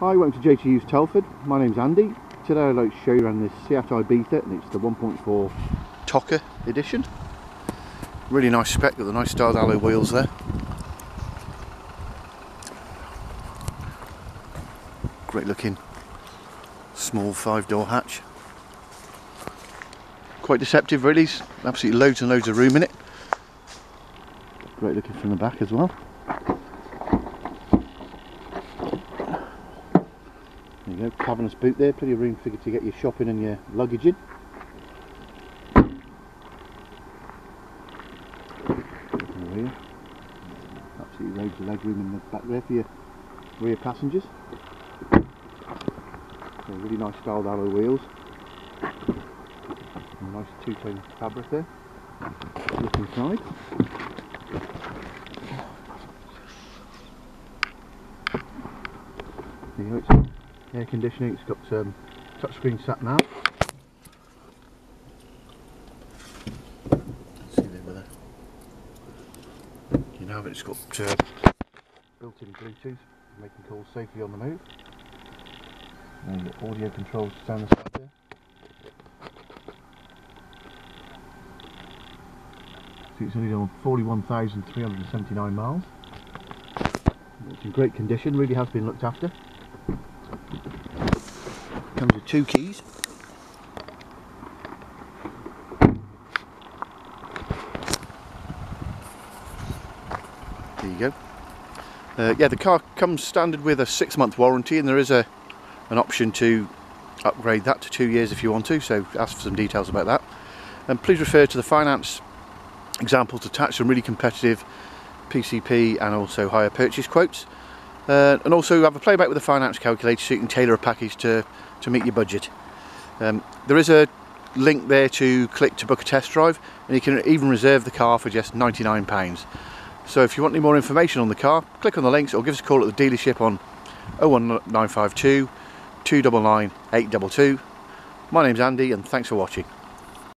Hi, welcome to JT Hughes Telford. My name's Andy. Today I'd like to show you around this Seat Ibiza and it's the 1.4 TOCA edition. Really nice spec, got the nice styled alloy wheels there. Great looking small five door hatch. Quite deceptive really, absolutely loads and loads of room in it. Great looking from the back as well. You go, cavernous boot there, plenty of room for to get your shopping and your luggage in. Absolutely loads of leg room in the back there for your rear passengers. So really nice styled alloy wheels. Nice two-tone fabric there. Look inside. It's air conditioning, it's got um, touchscreen sat nav. See there with You know it's got uh, built-in Bluetooth, making calls safely on the move. And audio controls down the side there. See it's only done 41,379 miles. It's in great condition, really has been looked after. Comes with two keys. There you go. Uh, yeah, the car comes standard with a six month warranty and there is a an option to upgrade that to two years if you want to, so ask for some details about that. And please refer to the finance examples attached, some really competitive PCP and also hire purchase quotes. Uh, and also have a playback with the finance calculator so you can tailor a package to to meet your budget. Um, there is a link there to click to book a test drive and you can even reserve the car for just £99. So if you want any more information on the car, click on the links or give us a call at the dealership on 01952 299 822. My name's Andy and thanks for watching.